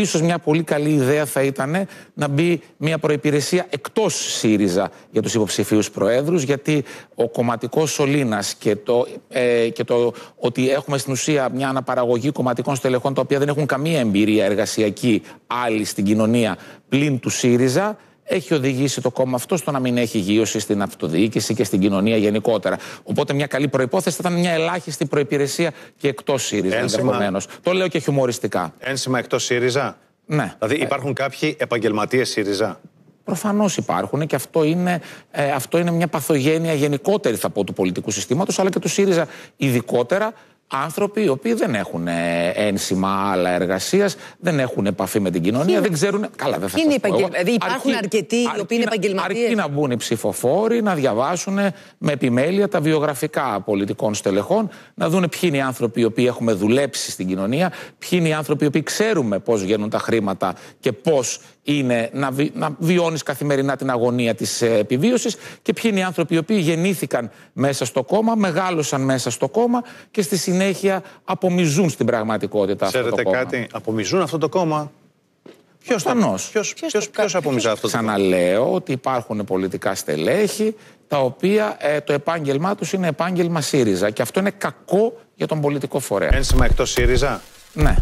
ίσως μια πολύ καλή ιδέα θα ήταν να μπει μια προϋπηρεσία εκτός ΣΥΡΙΖΑ για τους υποψηφίους προέδρους, γιατί ο κομματικός σωλήνας και το, ε, και το ότι έχουμε στην ουσία μια αναπαραγωγή κομματικών στελεχών τα οποία δεν έχουν καμία εμπειρία εργασιακή άλλη στην κοινωνία πλην του ΣΥΡΙΖΑ, έχει οδηγήσει το κόμμα αυτό στο να μην έχει γύρωση στην αυτοδιοίκηση και στην κοινωνία γενικότερα. Οπότε μια καλή προπόθεση θα ήταν μια ελάχιστη προπηρεσία και εκτός ΣΥΡΙΖΑ ενδεχομένως. Το λέω και χιουμοριστικά. Ένσημα εκτός ΣΥΡΙΖΑ; Ναι. Δηλαδή υπάρχουν κάποιοι επαγγελματίες ΣΥΡΙΖΑ; Προφανώς υπάρχουν και αυτό είναι, ε, αυτό είναι μια παθογένεια γενικότερη θα πω του πολιτικού συστήματος, αλλά και του ΣΥΡΙΖΑ ειδικότερα άνθρωποι οι οποίοι δεν έχουν ε, ένσημα άλλα εργασίας, δεν έχουν επαφή με την κοινωνία, δεν ξέρουν. Καλά, δεν θα είναι πω εγώ. Δηλαδή υπάρχουν Αρκεί- αρκετοί οι αρκεί οποίοι είναι να- επαγγελματίες. Αρκεί να μπουν οι ψηφοφόροι, να διαβάσουν με επιμέλεια τα βιογραφικά πολιτικών στελεχών, να δουν ποιοι είναι οι άνθρωποι οι οποίοι έχουμε δουλέψει στην κοινωνία, ποιοι είναι οι άνθρωποι οι οποίοι ξέρουμε πώς βγαίνουν τα χρήματα και πώς είναι να, βι, να βιώνεις καθημερινά την αγωνία της επιβίωσης και ποιοι είναι οι άνθρωποι οι οποίοι γεννήθηκαν μέσα στο κόμμα, μεγάλωσαν μέσα στο κόμμα και στη συνέχεια απομυζούν στην πραγματικότητα αυτό Ξέρετε το κόμμα. κάτι, απομυζούν αυτό το κόμμα. Ποιος Προφανώς. Ποιος, ποιος, ποιος απομυζά αυτό το κόμμα; Ξαναλέω ότι υπάρχουν πολιτικά στελέχη τα οποία ε, το επάγγελμά τους είναι επάγγελμα ΣΥΡΙΖΑ και αυτό είναι κακό για τον πολιτικό φορέα. Ένσημα εκτός ΣΥΡΙΖΑ; Ναι.